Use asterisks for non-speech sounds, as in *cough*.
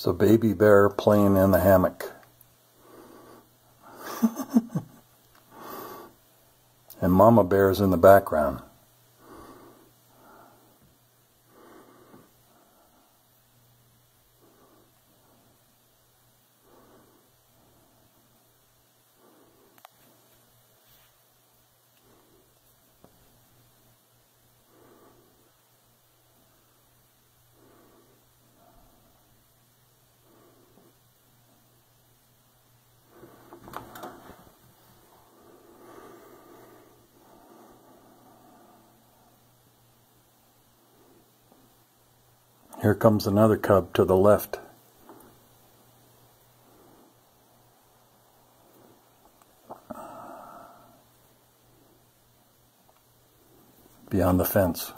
It's a baby bear playing in the hammock. *laughs* and mama bear is in the background. Here comes another cub to the left. Beyond the fence.